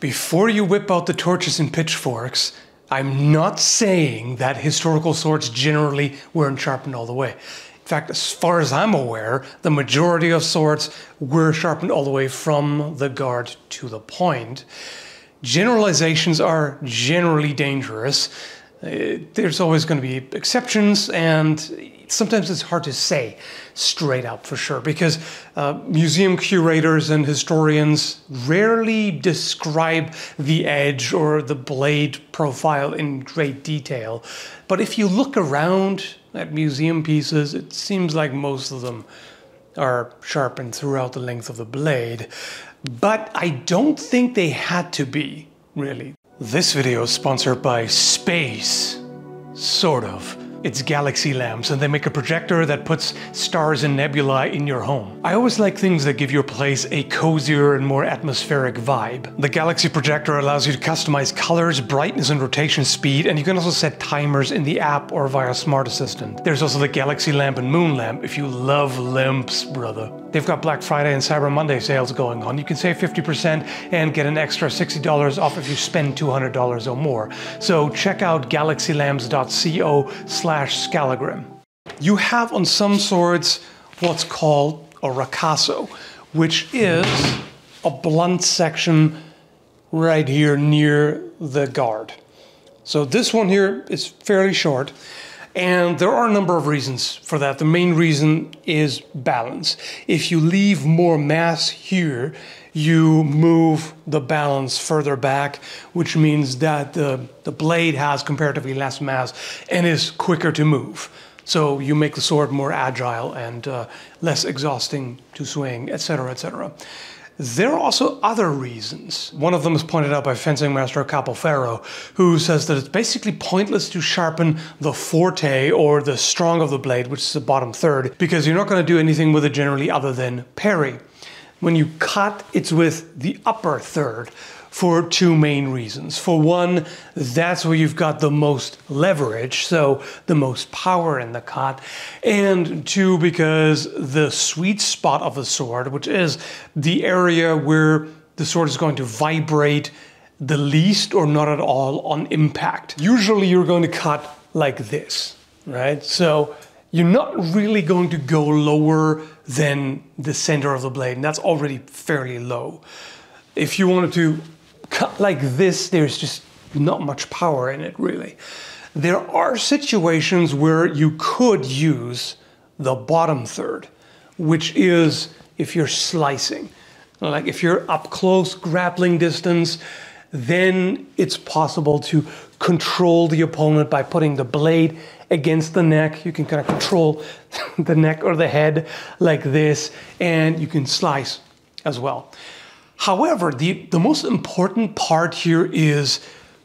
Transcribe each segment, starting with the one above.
Before you whip out the torches and pitchforks, I'm not saying that historical swords generally weren't sharpened all the way. In fact, as far as I'm aware, the majority of swords were sharpened all the way from the guard to the point. Generalizations are generally dangerous. Uh, there's always going to be exceptions, and sometimes it's hard to say straight up for sure because uh, museum curators and historians rarely describe the edge or the blade profile in great detail. But if you look around at museum pieces, it seems like most of them are sharpened throughout the length of the blade. But I don't think they had to be, really. This video is sponsored by Space. Sort of. It's galaxy lamps, and they make a projector that puts stars and nebulae in your home. I always like things that give your place a cozier and more atmospheric vibe. The galaxy projector allows you to customize colors, brightness, and rotation speed, and you can also set timers in the app or via Smart Assistant. There's also the galaxy lamp and moon lamp if you love lamps, brother. They've got Black Friday and Cyber Monday sales going on. You can save 50% and get an extra $60 off if you spend $200 or more. So check out galaxylamps.co slash skallagrim. You have on some swords what's called a ricasso, which is a blunt section right here near the guard. So this one here is fairly short and there are a number of reasons for that. The main reason is balance. If you leave more mass here, you move the balance further back, which means that the, the blade has comparatively less mass and is quicker to move. So you make the sword more agile and uh, less exhausting to swing, etc., etc. There are also other reasons. One of them is pointed out by fencing master Capoferro, who says that it's basically pointless to sharpen the forte or the strong of the blade, which is the bottom third, because you're not going to do anything with it generally other than parry. When you cut, it's with the upper third for two main reasons. For one, that's where you've got the most leverage, so the most power in the cut. And two, because the sweet spot of the sword, which is the area where the sword is going to vibrate the least or not at all on impact. Usually you're going to cut like this, right? So you're not really going to go lower than the center of the blade, and that's already fairly low. If you wanted to cut like this, there's just not much power in it, really. There are situations where you could use the bottom third, which is if you're slicing. Like if you're up close, grappling distance, then it's possible to control the opponent by putting the blade against the neck. You can kind of control the neck or the head like this, and you can slice as well. However, the, the most important part here is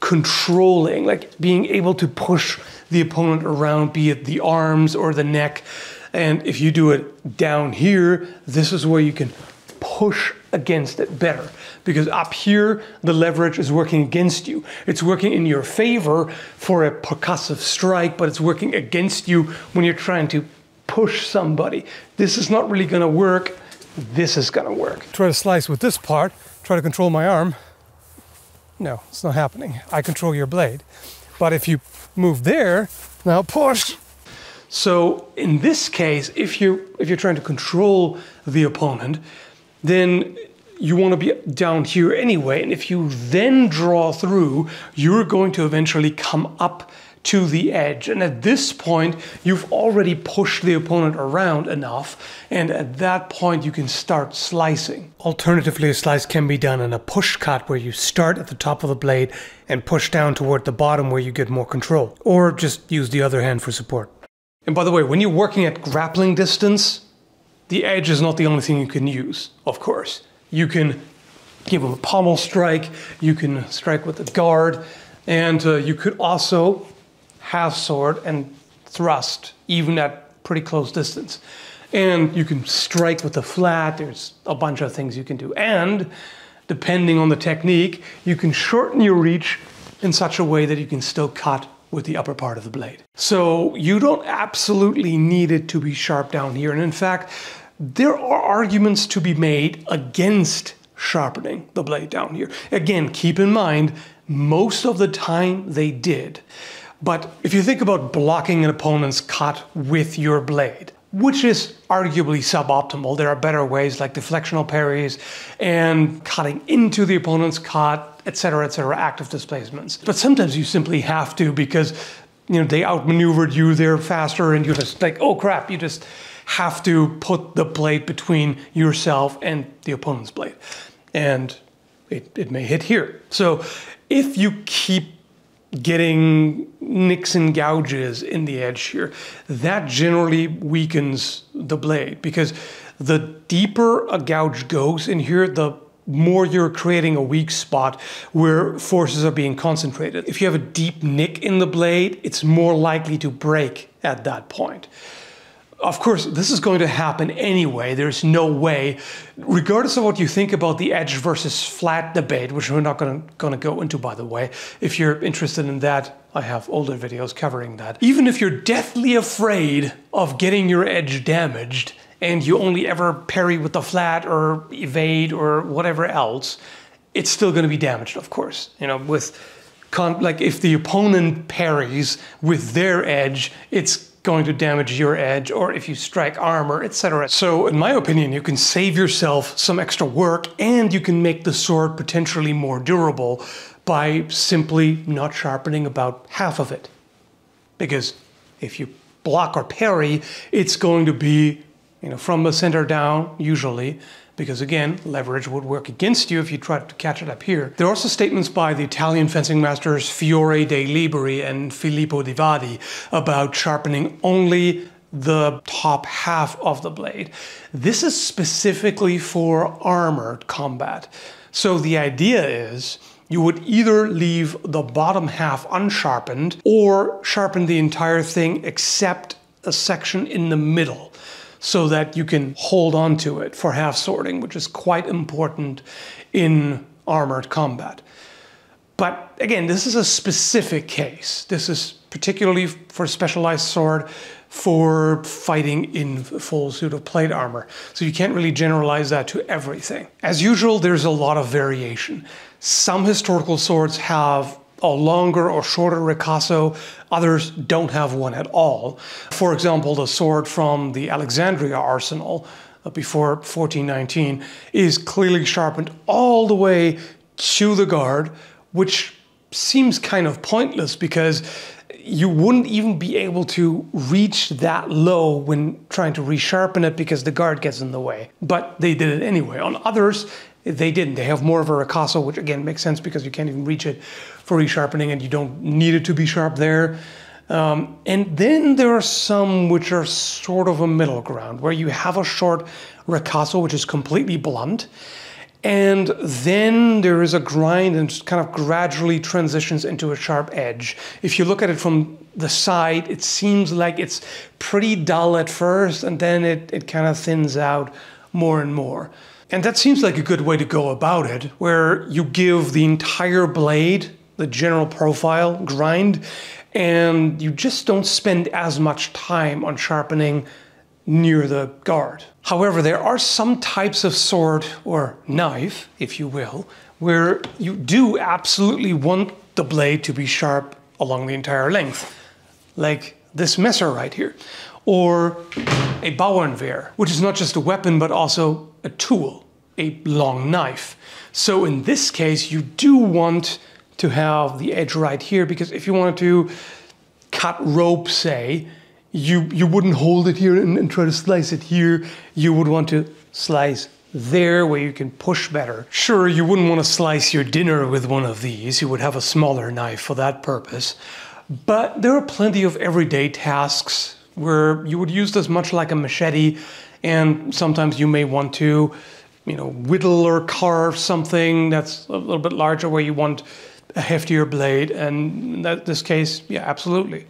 controlling, like being able to push the opponent around, be it the arms or the neck. And if you do it down here, this is where you can push against it better. Because up here, the leverage is working against you. It's working in your favor for a percussive strike, but it's working against you when you're trying to push somebody. This is not really gonna work this is gonna work. Try to slice with this part, try to control my arm. No, it's not happening. I control your blade. But if you move there, now push. So in this case, if you if you're trying to control the opponent, then you want to be down here anyway. And if you then draw through, you're going to eventually come up to the edge. And at this point, you've already pushed the opponent around enough. And at that point, you can start slicing. Alternatively, a slice can be done in a push cut where you start at the top of the blade and push down toward the bottom where you get more control. Or just use the other hand for support. And by the way, when you're working at grappling distance, the edge is not the only thing you can use, of course. You can give them a pommel strike, you can strike with the guard, and uh, you could also half sword and thrust, even at pretty close distance. And you can strike with the flat, there's a bunch of things you can do. And depending on the technique, you can shorten your reach in such a way that you can still cut with the upper part of the blade. So you don't absolutely need it to be sharp down here. And in fact, there are arguments to be made against sharpening the blade down here. Again, keep in mind, most of the time they did. But if you think about blocking an opponent's cut with your blade, which is arguably suboptimal. There are better ways like deflectional parries and cutting into the opponent's cut, etc., etc., active displacements. But sometimes you simply have to because you know they outmaneuvered you, they're faster, and you're just like, oh crap, you just have to put the blade between yourself and the opponent's blade. And it, it may hit here. So if you keep getting nicks and gouges in the edge here, that generally weakens the blade because the deeper a gouge goes in here, the more you're creating a weak spot where forces are being concentrated. If you have a deep nick in the blade, it's more likely to break at that point of course, this is going to happen anyway. There's no way, regardless of what you think about the edge versus flat debate, which we're not going to go into, by the way. If you're interested in that, I have older videos covering that. Even if you're deathly afraid of getting your edge damaged and you only ever parry with the flat or evade or whatever else, it's still going to be damaged, of course. You know, with con like if the opponent parries with their edge, it's going to damage your edge or if you strike armor, etc. So in my opinion, you can save yourself some extra work and you can make the sword potentially more durable by simply not sharpening about half of it. Because if you block or parry, it's going to be you know, from the center down, usually, because again, leverage would work against you if you tried to catch it up here. There are also statements by the Italian fencing masters Fiore de Liberi and Filippo Di Vadi about sharpening only the top half of the blade. This is specifically for armored combat. So the idea is you would either leave the bottom half unsharpened or sharpen the entire thing except a section in the middle so that you can hold on to it for half swording, which is quite important in armored combat. But again, this is a specific case. This is particularly for specialized sword for fighting in full suit of plate armor. So you can't really generalize that to everything. As usual, there's a lot of variation. Some historical swords have a longer or shorter ricasso. Others don't have one at all. For example, the sword from the Alexandria arsenal uh, before 1419 is clearly sharpened all the way to the guard, which seems kind of pointless because you wouldn't even be able to reach that low when trying to resharpen it because the guard gets in the way. But they did it anyway. On others, they didn't. They have more of a ricasso, which again makes sense because you can't even reach it for resharpening and you don't need it to be sharp there. Um, and then there are some which are sort of a middle ground where you have a short ricasso, which is completely blunt. And then there is a grind and kind of gradually transitions into a sharp edge. If you look at it from the side, it seems like it's pretty dull at first and then it, it kind of thins out more and more. And that seems like a good way to go about it, where you give the entire blade the general profile grind, and you just don't spend as much time on sharpening near the guard. However, there are some types of sword or knife, if you will, where you do absolutely want the blade to be sharp along the entire length, like this Messer right here, or a Bauernwehr, which is not just a weapon but also a tool, a long knife. So in this case, you do want to have the edge right here because if you wanted to cut rope, say, you, you wouldn't hold it here and, and try to slice it here. You would want to slice there where you can push better. Sure, you wouldn't want to slice your dinner with one of these. You would have a smaller knife for that purpose. But there are plenty of everyday tasks where you would use this much like a machete and sometimes you may want to, you know, whittle or carve something that's a little bit larger where you want a heftier blade. And in this case, yeah, absolutely,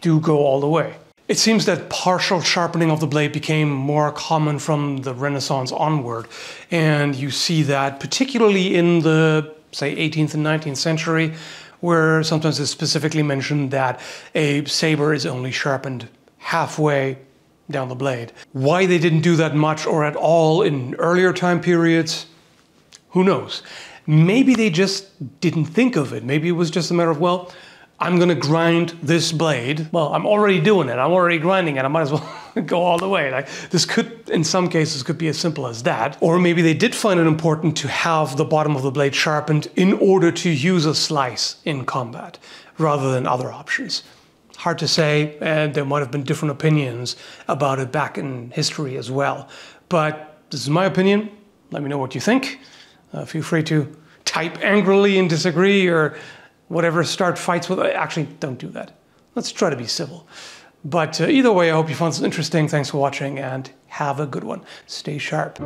do go all the way. It seems that partial sharpening of the blade became more common from the Renaissance onward. And you see that particularly in the, say, 18th and 19th century, where sometimes it's specifically mentioned that a saber is only sharpened halfway down the blade. Why they didn't do that much or at all in earlier time periods, Who knows? Maybe they just didn't think of it. Maybe it was just a matter of, well, I'm going to grind this blade. Well, I'm already doing it. I'm already grinding it. I might as well go all the way. Like this could, in some cases, could be as simple as that. Or maybe they did find it important to have the bottom of the blade sharpened in order to use a slice in combat rather than other options. Hard to say, and there might have been different opinions about it back in history as well. But this is my opinion. Let me know what you think. Uh, feel free to type angrily and disagree or whatever, start fights with. Actually, don't do that. Let's try to be civil. But uh, either way, I hope you found this interesting. Thanks for watching and have a good one. Stay sharp.